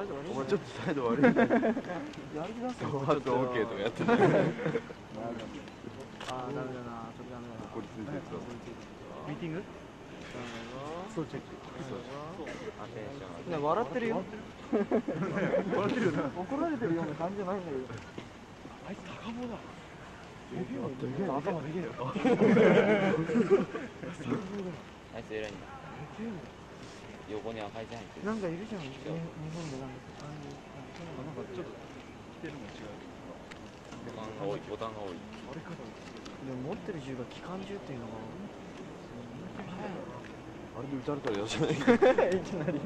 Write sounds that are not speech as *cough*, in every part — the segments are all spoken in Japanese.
お前ちょっと態度悪い。やる気出すよ。OK とかやってな。あダメだな。それダメだな。ここついてる。ミーティング？そうチェック。ね笑ってるよ。笑ってるよな。怒られてるような感じじゃないんだけど。あいつ高棒だ。頭できるよ。*laughs* あいつ偉いんだ。横に赤い線入ってるなんかいるじゃん。日本でなんか。なんかちょっと来てるの違うボタンが多いボタンが多いでも持ってる銃が機関銃っていうのが。あれで撃たれたら嫌じゃない？いきなり。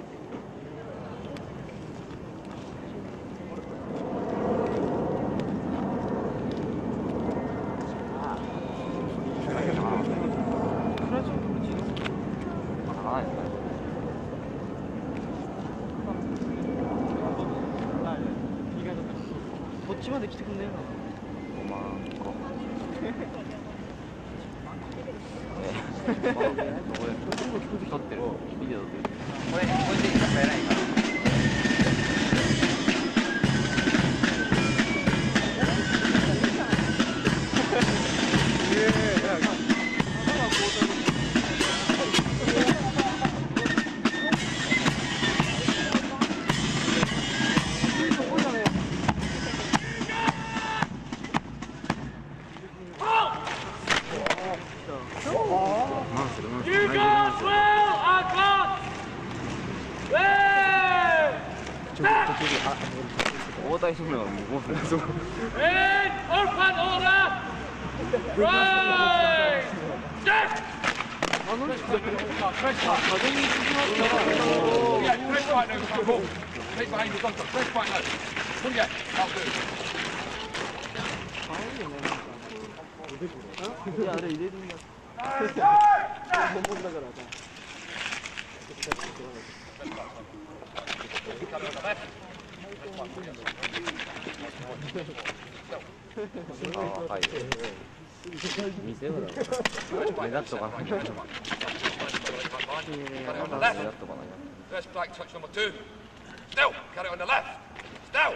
まあないですかねこっちまで来てくんねえ5万個な。撮ってるビデオ撮ってるこれこれでいいかやらない Hey! 大谷翔平はもう5分そこ In open order! Right! Step! Yeah, press right now, come on. Keep behind the doctor. Press right now. Pull yet. That'll do. いや、あれ入れるんだ。本物だからさ。ああはい見せろだろ目立っとかない目立っ Carry on the left. とかない First flag touch number two. Still. Carry on the left. Still.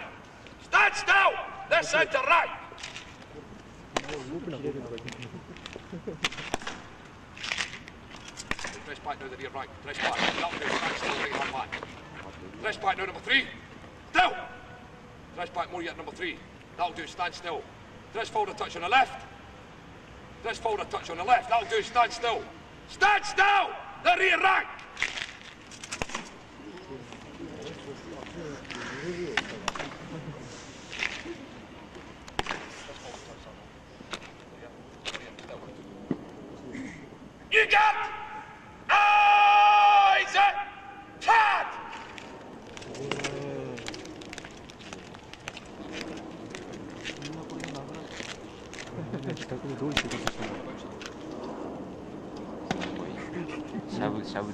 Stand still. Left side to right. Fresh back now to the rear right. Fresh back. That'll do. Stand still. Right hand back. Fresh back now number three. Still. Fresh back more yet number three. That'll do. Stand still. Fresh forward a touch on the left. Fresh forward a touch on the left. That'll do. Stand still. Stand still. The rear right.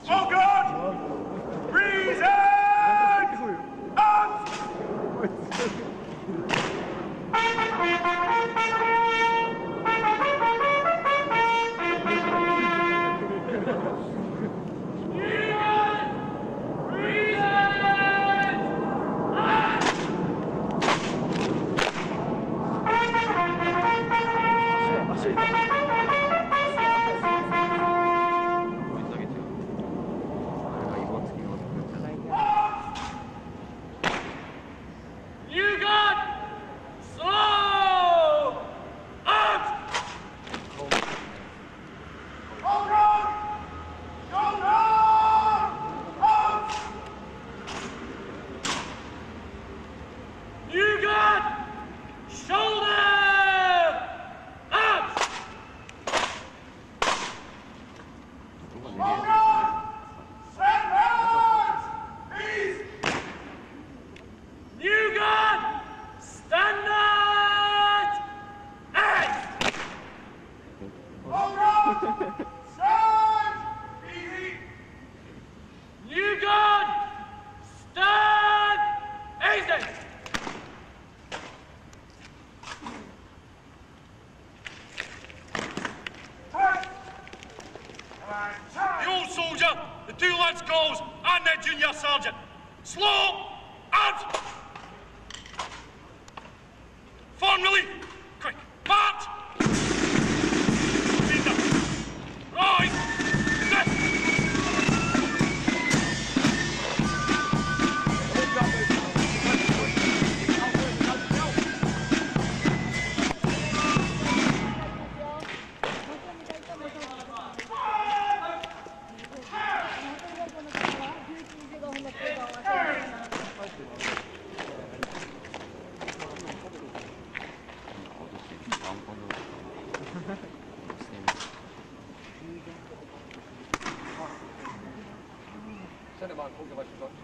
Oh, God! Reason! *laughs* Up! The old soldier, the two lads' calls, and their junior sergeant. Slow and... Form relief! Send him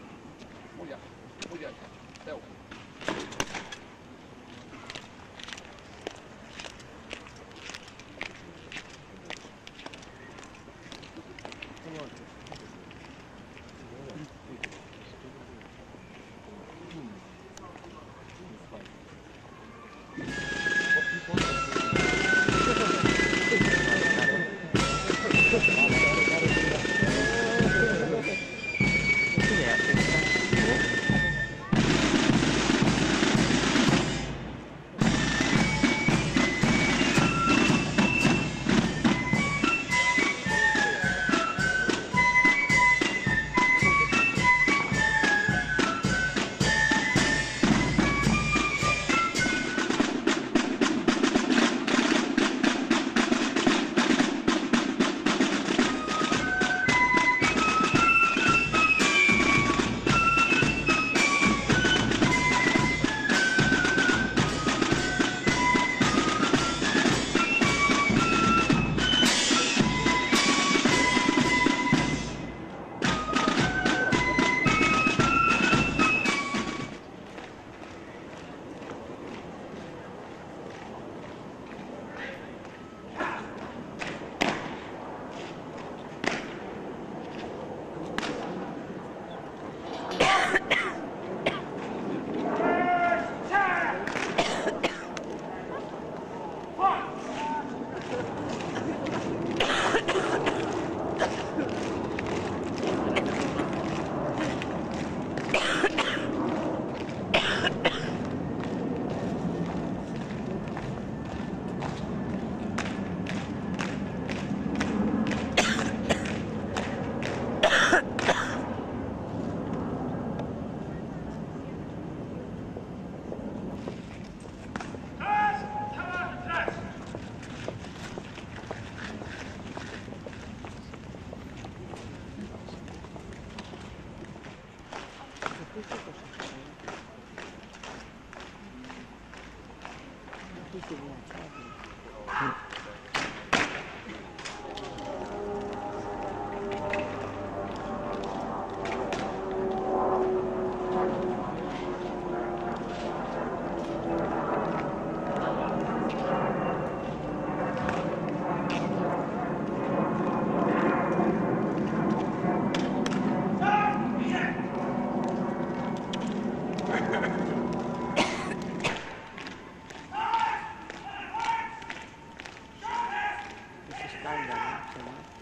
Esses caras Ainda.